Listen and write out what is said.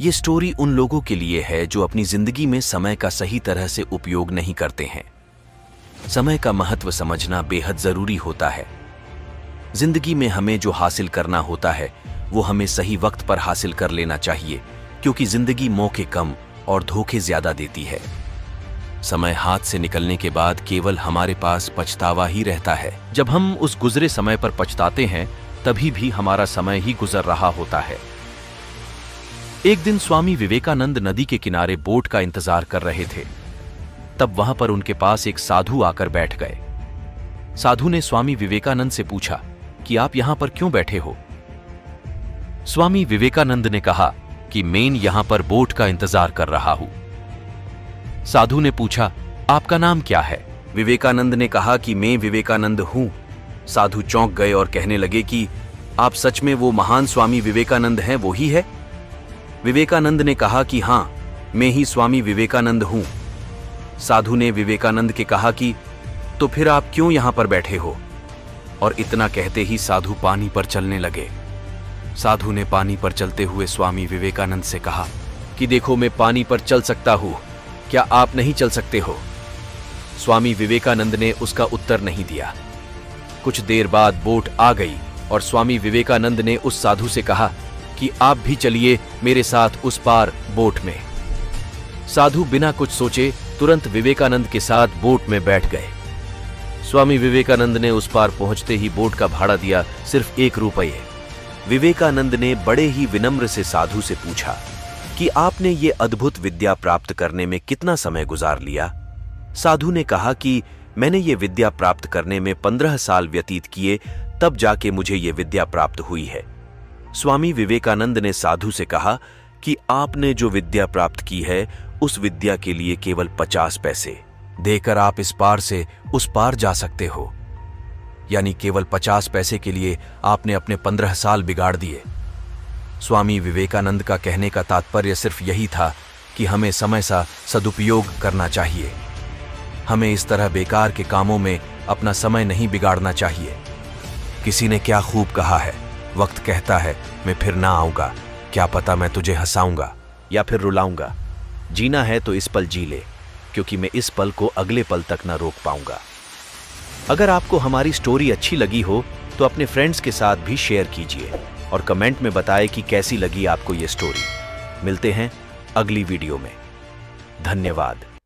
ये स्टोरी उन लोगों के लिए है जो अपनी ज़िंदगी में समय का सही तरह से उपयोग नहीं करते हैं। समय का महत्व समझना बेहद ज़रूरी होता है। ज़िंदगी में हमें जो हासिल करना होता है, वो हमें सही वक्त पर हासिल कर लेना चाहिए, क्योंकि ज़िंदगी मौके कम और धोखे ज़्यादा देती है। समय हाथ से निकलने के बाद केवल हमारे पास पछतावा ही रहता है। जब हम उस गुजरे समय पर पछताते हैं, तभी भी हमारा समय ही गुजर रहा होता है। एक दिन स्वामी विवेकानंद नदी के किनारे बोट का इंतज़ार कर रहे थे। तब वहाँ पर उनके पास एक साधु आकर बैठ गए। साधु ने स्वामी विवेकानंद से पूछा, कि आप यहाँ पर क्यों बैठे हो? स्वामी विवेकानंद ने कहा कि मैं यहाँ पर बोट का इंतज़ार कर रहा हूँ। साधु ने पूछा, आपका नाम क्या है? विवेकानंद ने कहा कि मैं विवेकानंद हूँ। साधु चौंक गए और कहने लगे कि, आप सच में वो महान स्वामी विवेकानंद हैं, वो ही है? विवेकानंद ने कहा कि हाँ, मैं ही स्वामी विवेकानंद हूँ। साधु ने विवेकानंद के कहा कि तो फिर आप क्यों यहाँ पर बैठे हो? और इतना कहते ही साधु पानी पर चलने लगे। साधु ने पानी पर चलते हुए स्वामी विवेकानंद से कहा, कि देखो, मैं पानी पर चल सकता हूँ। क्या आप नहीं चल सकते हो? स्वामी विवेकानंद ने उसका उत्तर नहीं दिया। कुछ देर बाद बोट आ गई और स्वामी विवेकानंद ने उस साधु से कहा कि आप भी चलिए मेरे साथ उस पार बोट में। साधु बिना कुछ सोचे तुरंत विवेकानंद के साथ बोट में बैठ गए। स्वामी विवेकानंद ने उस पार पहुँचते ही बोट का भाड़ा दिया सिर्फ़ एक रुपये। विवेकानंद ने बड़े ही विनम्र से साधु से पूछा कि आपने ये अद्भुत विद्या प्राप्त करने में कितना समय गुजार लिया? साधु ने कहा कि मैंने ये विद्या प्राप्त करने में पंद्रह साल व्यतीत किए, तब जाके मुझे ये विद्या प्राप्त हुई है। स्वामी विवेकानंद ने साधु से कहा कि आपने जो विद्या प्राप्त की है, उस विद्या के लिए केवल पचास पैसे। देकर आप इस पार से उस पार जा सकते हो। यानी केवल पचास पैसे के लिए आपने अपने पंद्रह साल बिगाड़ दिए। स्वामी विवेकानंद का कहने का तात्पर्य सिर्फ़ यही था कि हमें समय सा सदुपयोग करना चाहिए। हमें इस तरह बेकार के कामों में अपना समय नहीं बिगाड़ना चाहिए। किसी ने क्या खूब कहा है? वक्त कहता है, मैं फिर ना आऊँगा। क्या पता मैं तुझे हंसाऊँगा या फिर रुलाऊँगा। जीना है तो इस पल जी ले, क्योंकि मैं इस पल को अगले पल तक ना रोक पाऊँगा। अगर आपको हमारी स्टोरी अच्छी लगी हो तो अपने फ्रेंड्स के साथ भी शेयर कीजिए और कमेंट में बताएँ कि कैसी लगी आपको ये स्टोरी। मिलते हैं अगली वीडियो में। धन्यवाद।